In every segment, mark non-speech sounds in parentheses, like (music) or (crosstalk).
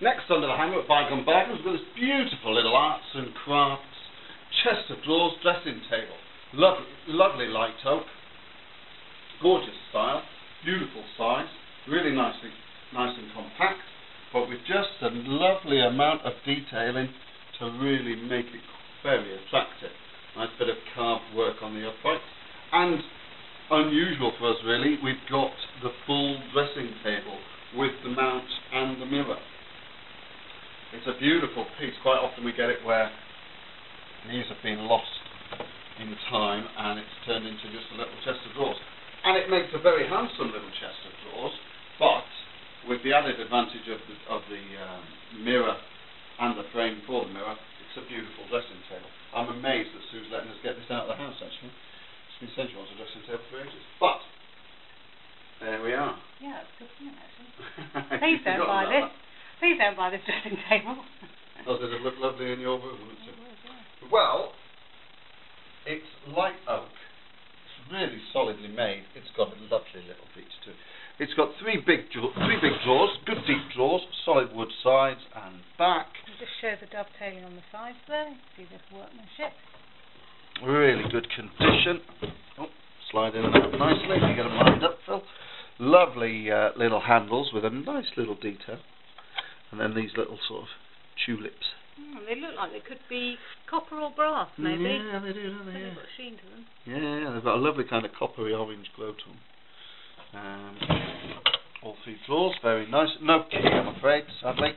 Next under the hanger at Bygone Bargains, we've got this beautiful little arts and crafts chest of drawers dressing table. Lovely, lovely light oak, gorgeous style, beautiful size, really nicely, nice and compact, but with just a lovely amount of detailing to really make it very attractive. Nice bit of carved work on the upright. And unusual for us really, we've got the full dressing table with the mount and the mirror. It's a beautiful piece. Quite often we get it where these have been lost in time and it's turned into just a little chest of drawers. And it makes a very handsome little chest of drawers, but with the added advantage of the, of the um, mirror and the frame for the mirror, it's a beautiful dressing table. I'm amazed that Sue's letting us get this out of the house actually. She's been saying she wants a dressing table for ages. But, there we are. Yeah, it's good, isn't it, actually? (laughs) Please don't buy this. That. Please don't buy this dressing table. oh, does it look lovely in your room? It yeah. Well, it's light oak. It's really solidly made. It's got a lovely little feature to it. It's got three big three big drawers, good deep drawers, solid wood sides and back. You just show the dovetailing on the sides there. See this workmanship. Really good condition. Oh, slide in and out nicely. You get them lined up, Phil. Lovely uh, little handles with a nice little detail. And then these little sort of tulips. Mm, they look like they could be copper or brass, maybe. Yeah, they do, don't they? Yeah. They've got sheen to them. Yeah, they've got a lovely kind of coppery orange glow to them. Um, all three floors, very nice. No key, I'm afraid, sadly.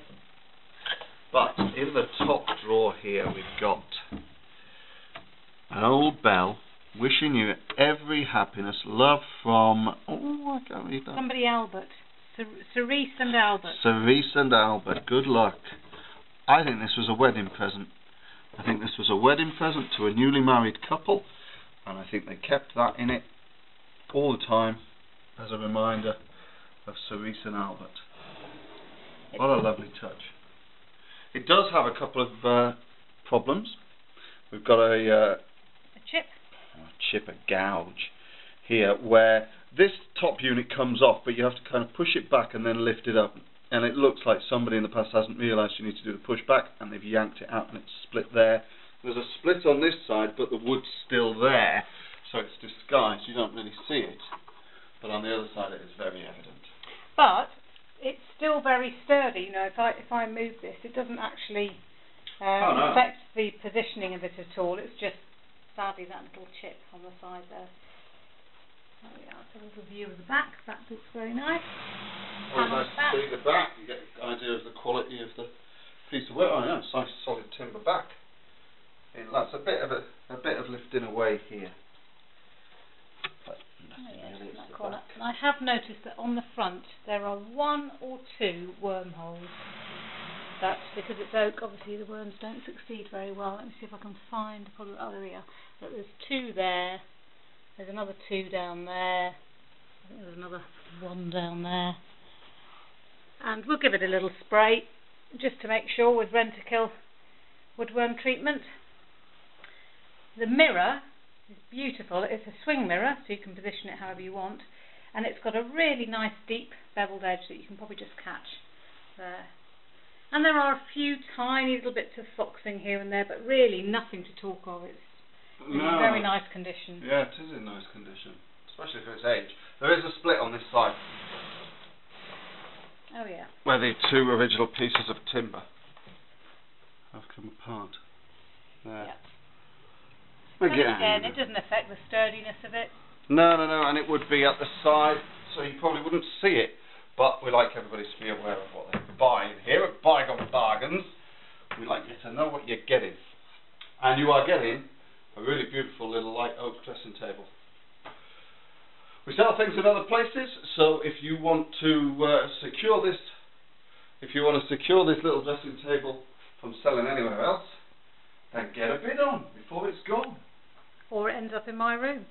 But in the top drawer here, we've got an old bell wishing you every happiness, love from. Oh, I can't read that. Somebody Albert. Cerise and Albert. Cerise and Albert. Good luck. I think this was a wedding present. I think this was a wedding present to a newly married couple, and I think they kept that in it all the time as a reminder of Cerise and Albert. What a lovely touch. It does have a couple of uh, problems. We've got a, uh, a chip. A chip, a gouge here, where this top unit comes off, but you have to kind of push it back and then lift it up. And it looks like somebody in the past hasn't realised you need to do the push back, and they've yanked it out and it's split there. There's a split on this side, but the wood's still there, so it's disguised. You don't really see it but on the other side it is very evident. But it's still very sturdy. You know, if I if I move this, it doesn't actually um, oh, no. affect the positioning of it at all. It's just sadly that little chip on the side there. There we are. So a little view of the back. That looks very nice. Oh, well, nice to see the back. You get an idea of the quality of the piece of work. Oh, yeah, it's nice solid timber back. And that's a bit of a, a bit of lifting away here. Oh, and I have noticed that on the front there are one or two wormholes. That's because it's oak, obviously the worms don't succeed very well. Let me see if I can find, probably, oh there we are. But there's two there, there's another two down there, there's another one down there. And we'll give it a little spray, just to make sure with Rentokil woodworm treatment. The mirror is beautiful. It's a swing mirror, so you can position it however you want. And it's got a really nice deep beveled edge that you can probably just catch there. And there are a few tiny little bits of foxing here and there, but really nothing to talk of. It's in no. very nice condition. Yeah, it is in nice condition, especially for its age. There is a split on this side. Oh yeah. Where the two original pieces of timber have come apart. There. Yeah. Again, again, it doesn't affect the sturdiness of it. No, no, no, and it would be at the side, so you probably wouldn't see it. But we like everybody to be aware of what they're buying here at Bygone Bargains. We like you to know what you're getting. And you are getting a really beautiful little light oak dressing table. We sell things in other places, so if you want to uh, secure this, if you want to secure this little dressing table from selling anywhere else, then get a bid on before it's gone or it ends up in my room.